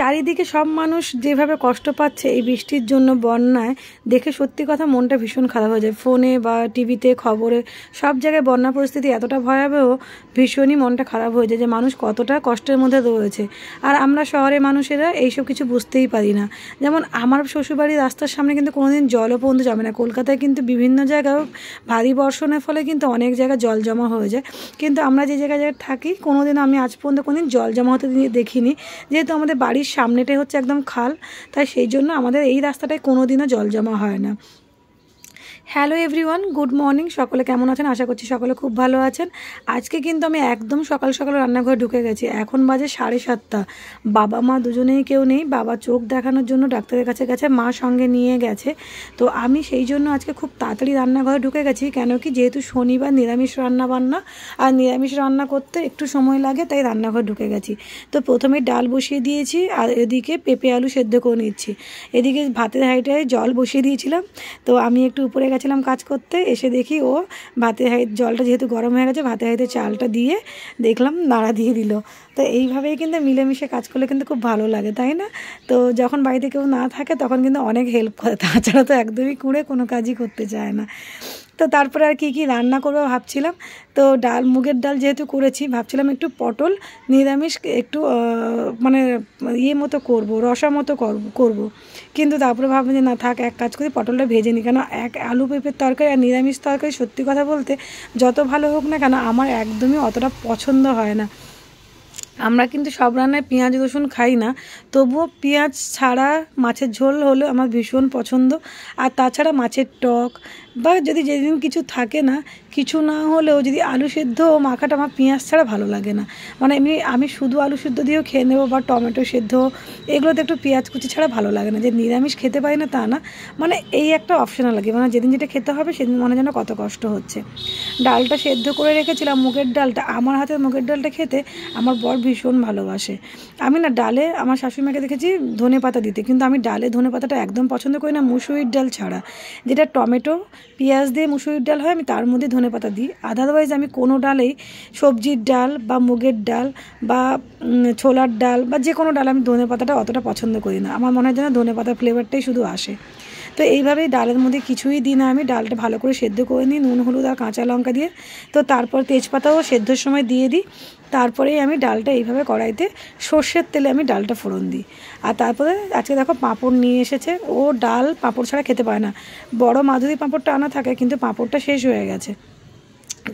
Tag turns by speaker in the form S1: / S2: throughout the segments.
S1: চারিদিকে সব মানুষ যেভাবে কষ্ট পাচ্ছে এই বৃষ্টির জন্য বন্যায়, দেখে সত্যি কথা মনটা ভীষণ খারাপ হয়ে যায়। ফোনে বা টিভিতে খবরে, সব জায়গায় বন্যা পরিস্থিতি এতটা ভয়াবহ, ভীষণই মনটা খারাপ হয়ে যায় যে মানুষ কতটা কষ্টের মধ্যে রয়েছে। আর আমরা শহরের মানুষেরা এইসব কিছু বুঝতেই পারি না। যেমন আমার শ্বশুরবাড়ির রাস্তার সামনে কিন্তু কোনোদিন জলও পর্যন্ত জমে না। কলকাতায় কিন্তু বিভিন্ন জায়গায় ভারী বর্ষণের ফলে কিন্তু অনেক জায়গায় জল জমা হয়ে যায়। কিন্তু আমরা যে জায়গায় থাকি কোনোদিন আমি আজ পর্যন্ত কোনোদিন জল জমা হতে দেখিনি। যেহেতু আমাদের বাড়ির সামনেটাই হচ্ছে একদম খাল। তাই সেই জন্য আমাদের এই রাস্তাটায় কোনো দিনও জল জমা হয় না। Hello everyone, good morning. সকলে কেমন আছেন? আশা করছি সকলে খুব ভালো আছেন। আজকে কিন্তু আমি একদম সকাল সকাল রান্নাঘরে ঢুকে গেছি। এখন বাজে সাড়ে সাতটা। বাবা মা দুজনেই কেউ নেই। বাবা চোখ দেখানোর জন্য ডাক্তারের কাছে গেছে, মা সঙ্গে নিয়ে গেছে। তো আমি সেই জন্য আজকে খুব তাড়াতাড়ি রান্নাঘরে ঢুকে গেছি, কেন কি যেহেতু শনিবার নিরামিষ রান্না বান্না, আর নিরামিষ রান্না করতে একটু সময় লাগে, তাই রান্নাঘর ঢুকে গেছি। তো প্রথমে ডাল বসিয়ে দিয়েছি, আর এদিকে পেঁপে আলু সেদ্ধ করে নিচ্ছি। এদিকে ভাতের হাইটায় জল বসিয়ে দিয়েছিলাম। তো আমি একটু উপরে গেছি গেছিলাম কাজ করতে, এসে দেখি ও ভাতে হাই জলটা যেহেতু গরম হয়ে গেছে ভাতে হাইতে চালটা দিয়ে দেখলাম নাড়া দিয়ে দিল। তো এইভাবেই কিন্তু মিলেমিশে কাজ করলে কিন্তু খুব ভালো লাগে, তাই না? তো যখন বাড়িতে কেউ না থাকে, তখন কিন্তু অনেক হেল্প করে। তাছাড়া তো একদমই কুঁড়ে কোনো কাজই করতে চায় না। তো তারপরে আর কি কি রান্না করব ভাবছিলাম। তো ডাল, মুগের ডাল যেহেতু করেছি, ভাবছিলাম একটু পটল, নিরামিষ, একটু মানে ইয়ে মতো করব, রসা মতো করব, করব। কিন্তু তারপরে ভাবলাম যে না থাক, এক কাজ করি, পটলটা ভেজে নিই। কেন এক আলু পেঁপের তরকারি আর নিরামিষ তরকারি সত্যি কথা বলতে যত ভালো হোক না কেন, আমার একদমই অতটা পছন্দ হয় না। আমরা কিন্তু সব রান্নায় পেঁয়াজ, রসুন খাই না। তবুও পেঁয়াজ ছাড়া মাছের ঝোল হলে আমার ভীষণ পছন্দ। আর তাছাড়া মাছের টক বা যদি যেদিন কিছু থাকে না কিছু না হলেও যদি আলু সেদ্ধ মাখাটা আমার পেঁয়াজ ছাড়া ভালো লাগে না। মানে এমনি আমি শুধু আলু সেদ্ধ দিয়েও খেয়ে নেব বা টমেটো সেদ্ধ, এগুলোতে একটু পেঁয়াজ কুচি ছাড়া ভালো লাগে না। যে নিরামিষ খেতে পারি না তা না। মানে এই একটা অপশনাল লাগে। মানে যেদিন যেটা খেতে হবে সেদিন মনে যেন কত কষ্ট হচ্ছে। ডালটা সেদ্ধ করে রেখেছিলাম, মুগের ডালটা। আমার হাতের মুগের ডালটা খেতে আমার বর ভীষণ ভালোবাসে। আমি না ডালে, আমার শাশুড়িমাকে দেখেছি ধনে পাতা দিতে। কিন্তু আমি ডালে ধনে পাতাটা একদম পছন্দ করি না, মুসুরির ডাল ছাড়া। যেটা টমেটো, পেঁয়াজ দিয়ে মুসুরির ডাল হয়, আমি তার মধ্যে ধনে পাতা দিই। আদারওয়াইজ আমি কোনো ডালেই সবজির ডাল বা মুগের ডাল বা ছোলার ডাল বা যে কোনো ডাল আমি ধনে পাতাটা অতটা পছন্দ করি না। আমার মনে হয় যেন ধনে পাতার ফ্লেভারটাই শুধু আসে। তো এইভাবেই ডালের মধ্যে কিছুই দিই না আমি। ডালটা ভালো করে সেদ্ধ করে নিই, নুন, হলুদ আর কাঁচা লঙ্কা দিয়ে। তো তারপর তেজপাতাও সেদ্ধর সময় দিয়ে দিই। তারপরেই আমি ডালটা এইভাবে কড়াইতে সর্ষের তেলে আমি ডালটা ফোড়ন দিই। আর তারপরে আজকে দেখো পাঁপড় নিয়ে এসেছে। ও ডাল পাঁপড় ছাড়া খেতে পারে না। বড় মাধুরী পাঁপড়টা আনা থাকে কিন্তু পাঁপড়টা শেষ হয়ে গেছে।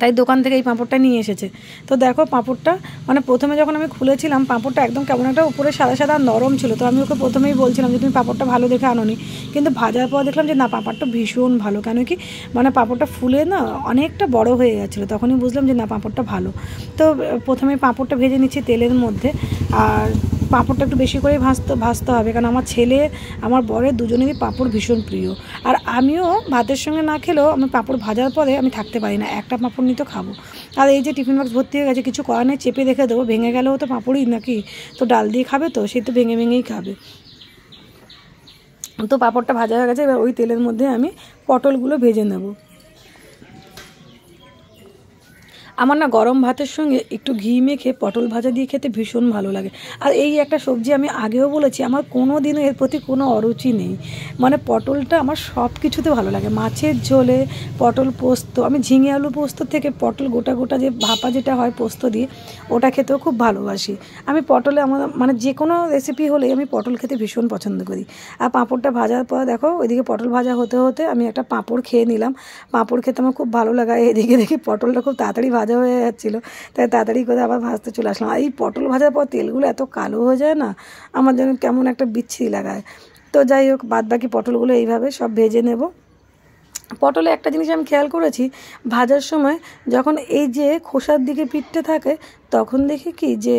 S1: তাই দোকান থেকে এই পাঁপড়টা নিয়ে এসেছে। তো দেখো পাঁপড়টা মানে প্রথমে যখন আমি খুলেছিলাম, পাঁপড়টা একদম কেমন একটা উপরে সাদা সাদা নরম ছিল। তো আমি ওকে প্রথমেই বলছিলাম যে, তুমি পাঁপড়টা ভালো দেখে আনোনি। কিন্তু ভাজার পর দেখলাম যে, না, পাঁপড়টা ভীষণ ভালো। কেন কি মানে পাঁপড়টা ফুলে না অনেকটা বড় হয়ে গেছিল। তখনই বুঝলাম যে, না, পাঁপড়টা ভালো। তো প্রথমে পাঁপড়টা ভেজে নিচ্ছি তেলের মধ্যে। আর পাঁপড়টা একটু বেশি করে ভাজতে ভাজতে হবে। কারণ আমার ছেলে, আমার বরের দুজনেরই পাঁপড় ভীষণ প্রিয়। আর আমিও ভাতের সঙ্গে না খেলেও আমি পাঁপড় ভাজার পরে আমি থাকতে পারি না। একটা পাঁপড় নিয়ে তো খাব। আর এই যে টিফিন বক্স ভর্তি হয়ে গেছে, কিছু করার নেই, চেপে রেখে দেবো। ভেঙে গেলেও তো পাঁপড়ই নাকি? তো ডাল দিয়ে খাবে তো, সে তো ভেঙে ভেঙেই খাবে। তো পাঁপড়টা ভাজা হয়ে গেছে, এবার ওই তেলের মধ্যে আমি পটলগুলো ভেজে নেব। আমার না গরম ভাতের সঙ্গে একটু ঘি মেখে পটল ভাজা দিয়ে খেতে ভীষণ ভালো লাগে। আর এই একটা সবজি আমি আগেও বলেছি, আমার কোনো দিনও এর প্রতি কোনো অরুচি নেই। মানে পটলটা আমার সব কিছুতে ভালো লাগে। মাছের ঝোলে পটল পোস্ত, আমি ঝিঙে আলু পোস্ত থেকে পটল গোটা গোটা যে ভাপা যেটা হয় পোস্ত দিয়ে, ওটা খেতেও খুব ভালোবাসি। আমি পটলে আমার মানে যে কোনো রেসিপি হলেই আমি পটল খেতে ভীষণ পছন্দ করি। আর পাঁপড়টা ভাজার পর দেখো, ওইদিকে পটল ভাজা হতে হতে আমি একটা পাঁপড় খেয়ে নিলাম। পাঁপড় খেতে আমার খুব ভালো লাগে। এদিকে দেখি পটলটা খুব তাড়াতাড়ি ভাজা হয়ে যাচ্ছিল, তাই তাড়াতাড়ি করে আবার ভাজতে চলে আসলাম। আর এই পটল ভাজার পর তেলগুলো এত কালো হয়ে যায় না, আমার যেন কেমন একটা বিচ্ছিরি লাগায়। তো যাই হোক বাদ বাকি পটলগুলো এইভাবে সব ভেজে নেব। পটলে একটা জিনিস আমি খেয়াল করেছি, ভাজার সময় যখন এই যে খোসার দিকে পিঠতে থাকে, তখন দেখি কি যে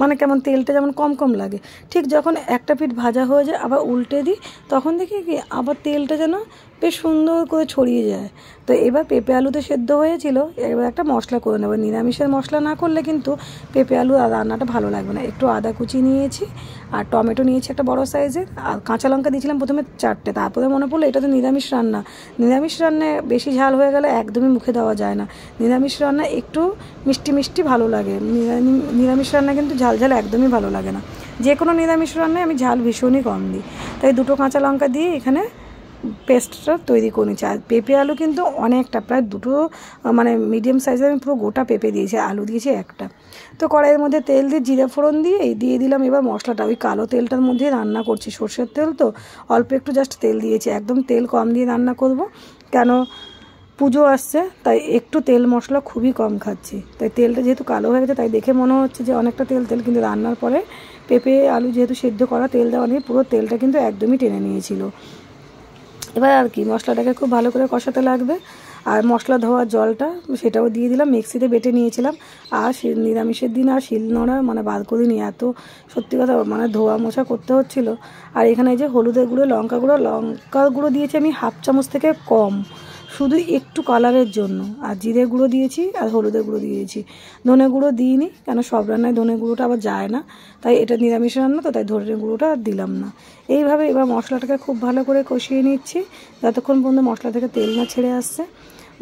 S1: মানে কেমন তেলটা যেমন কম কম লাগে। ঠিক যখন একটা পিঠ ভাজা হয়ে যায়, আবার উল্টে দিই, তখন দেখি কি আবার তেলটা যেন বেশ সুন্দর করে ছড়িয়ে যায়। তো এবার পেঁপে আলুতে সেদ্ধ হয়েছিল, এবার একটা মশলা করে নেব। নিরামিষের মশলা না করলে কিন্তু পেঁপে আলু রান্নাটা ভালো লাগবে না। একটু আদা কুচি নিয়েছি আর টমেটো নিয়েছি একটা বড় সাইজের, আর কাঁচা লঙ্কা দিয়েছিলাম প্রথমে চারটে। তারপরে মনে পড়ল এটা তো নিরামিষ রান্না। নিরামিষ রান্নায় বেশি ঝাল হয়ে গেলে একদমই মুখে দেওয়া যায় না। নিরামিষ রান্না একটু মিষ্টি মিষ্টি ভালো লাগে। নিরামিষ রান্না কিন্তু ঝাল ঝাল একদমই ভালো লাগে না। যে কোনো নিরামিষ রান্নায় আমি ঝাল ভীষণই কম দিই। তাই দুটো কাঁচা লঙ্কা দিয়ে এখানে পেস্টটা তৈরি করে নিচ্ছি। আর পেঁপে আলু কিন্তু অনেকটা, প্রায় দুটো মানে মিডিয়াম সাইজের আমি পুরো গোটা পেঁপে দিয়েছি, আলু দিয়েছি একটা। তো কড়াইয়ের মধ্যে তেল দিয়ে জিরে ফোড়ন দিয়ে দিয়ে দিলাম এবার মশলাটা। ওই কালো তেলটার মধ্যে রান্না করছি। সর্ষের তেল তো অল্প একটু জাস্ট তেল দিয়েছি। একদম তেল কম দিয়ে রান্না করব। কেন পুজো আসছে, তাই একটু তেল মশলা খুবই কম খাচ্ছি। তাই তেলটা যেহেতু কালো হয়ে গেছে, তাই দেখে মনে হচ্ছে যে অনেকটা তেল তেল কিন্তু রান্নার পরে পেঁপে, আলু যেহেতু সেদ্ধ করা, তেল দেওয়া নিয়ে পুরো তেলটা কিন্তু একদমই টেনে নিয়েছিল। এবার আর কি, মশলাটাকে খুব ভালো করে কষাতে লাগবে, আর মশলা ধোয়ার জলটা সেটাও দিয়ে দিলাম, মিক্সিতে বেটে নিয়েছিলাম। আর নিরামিষের দিন, আর শিল নোড়া মানে বাদ করিনি এত সত্যি কথা মানে ধোয়া মোছা করতে হচ্ছিল। আর এখানে যে হলুদের গুঁড়ো, লঙ্কা গুঁড়ো লঙ্কা গুঁড়ো দিয়েছি আমি হাফ চামচ থেকে কম। শুধু একটু কালারের জন্য। আর জিরে গুঁড়ো দিয়েছি, আর হলুদের গুঁড়ো দিয়েছি। ধনে গুঁড়ো দিইনি, কেন সব রান্নায় ধনে গুঁড়োটা আবার যায় না। তাই এটা নিরামিষ রান্না, তো তাই ধনে গুঁড়োটা আর দিলাম না। এইভাবে এবার মশলাটাকে খুব ভালো করে কষিয়ে নিচ্ছি। যতক্ষণ পর্যন্ত মশলা থেকে তেল না ছেড়ে আসছে।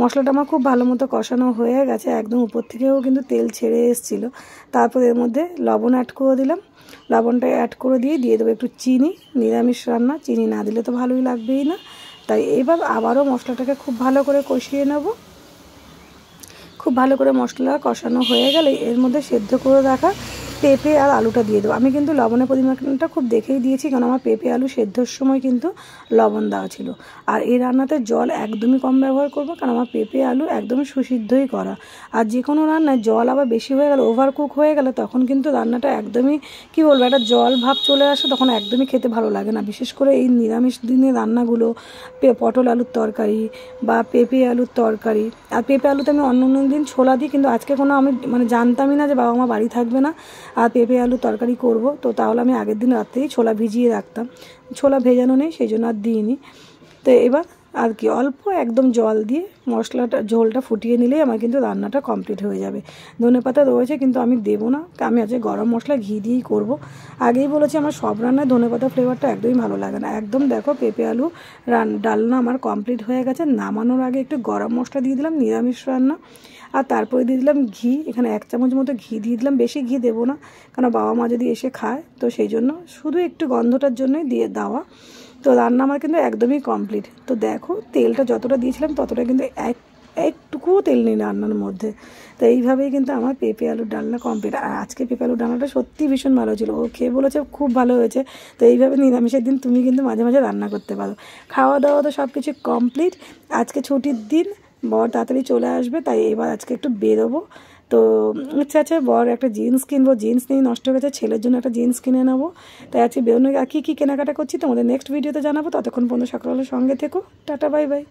S1: মশলাটা আমার খুব ভালো মতো কষানো হয়ে গেছে, একদম উপর থেকেও কিন্তু তেল ছেড়ে এসেছিল। তারপর এর মধ্যে লবণ অ্যাড করে দিলাম। লবণটা অ্যাড করে দিয়ে দিয়ে দেবো একটু চিনি, নিরামিষ রান্না। চিনি না দিলে তো ভালোই লাগবেই না। তাই এবার আবারও মশলাটাকে খুব ভালো করে কষিয়ে নেব। খুব ভালো করে মশলা কষানো হয়ে গেলে এর মধ্যে সেদ্ধ করে রাখা পেঁপে আর আলুটা দিয়ে দেবো। আমি কিন্তু লবণের পরিমাণটা খুব দেখেই দিয়েছি কারণ আমার পেঁপে আলু সেদ্ধর সময় কিন্তু লবণ দেওয়া ছিল। আর এই রান্নাতে জল একদমই কম ব্যবহার করব, কারণ আমার পেঁপে আলু একদমই সুসিদ্ধই করা। আর যে কোনো রান্নায় জল আবার বেশি হয়ে গেলে ওভার কুক হয়ে গেলে, তখন কিন্তু রান্নাটা একদমই, কি বলব, একটা জল ভাব চলে আসে, তখন একদমই খেতে ভালো লাগে না। বিশেষ করে এই নিরামিষ দিনে রান্নাগুলো পটল আলুর তরকারি বা পেঁপে আলুর তরকারি। আর পেঁপে আলুতে আমি অন্য অন্য দিন ছোলা দিই, কিন্তু আজকে কোনো আমি মানে জানতামই না যে বাবা মা বাড়ি থাকবে না। আর পেঁপে আলু তরকারি করব। তো তাহলে আমি আগের দিন রাত্রেই ছোলা ভিজিয়ে রাখতাম। ছোলা ভেজানো নেই, সেই জন্য আর দিইনি। তো এবার আর কি, অল্প একদম জল দিয়ে মশলাটা, ঝোলটা ফুটিয়ে নিলেই আমার কিন্তু রান্নাটা কমপ্লিট হয়ে যাবে। ধনে পাতা রয়েছে কিন্তু আমি দেবো না আমি আজকে গরম মশলা ঘি দিয়েই করব। আগেই বলেছি আমার সব রান্নায় ধনে পাতা ফ্লেভারটা একদমই ভালো লাগে না। একদম দেখো পেঁপে আলু রান, ডালনা আমার কমপ্লিট হয়ে গেছে। নামানোর আগে একটু গরম মশলা দিয়ে দিলাম, নিরামিষ রান্না। আর তারপরে দিয়ে দিলাম ঘি, এখানে এক চামচ মতো ঘি দিয়ে দিলাম। বেশি ঘি দেবো না কারণ বাবা মা যদি এসে খায়, তো সেই জন্য শুধু একটু গন্ধটার জন্যই দিয়ে দেওয়া। তো রান্না আমার কিন্তু একদমই কমপ্লিট তো দেখো, তেলটা যতটা দিয়েছিলাম ততটা কিন্তু এক একটুকুও তেল নেই রান্নার মধ্যে। তো এইভাবেই কিন্তু আমার পেঁপে আলুর ডালনা কমপ্লিট আর আজকে পেঁপে আলুর ডালনাটা সত্যি ভীষণ ভালো ছিল ও খেয়ে বলেছে খুব ভালো হয়েছে। তো এইভাবে নিরামিষের দিন তুমি কিন্তু মাঝে মাঝে রান্না করতে পারো। খাওয়া দাওয়া তো সব কিছু কমপ্লিট আজকে ছুটির দিন, বর তাড়াতাড়ি চলে আসবে, তাই এবার আজকে একটু বেরোবো। তো ইচ্ছা আছে বর একটা জিন্স কিনবো জিন্স নিয়ে নষ্ট হয়ে গেছে, ছেলের জন্য একটা জিন্স কিনে নেব। তাই বেরোনো আর কী কী কেনাকাটা করছি তোমাদের নেক্সট ভিডিওতে জানাব। ততক্ষণ পর্যন্ত সকালের সঙ্গে থেকো। Tata bye bye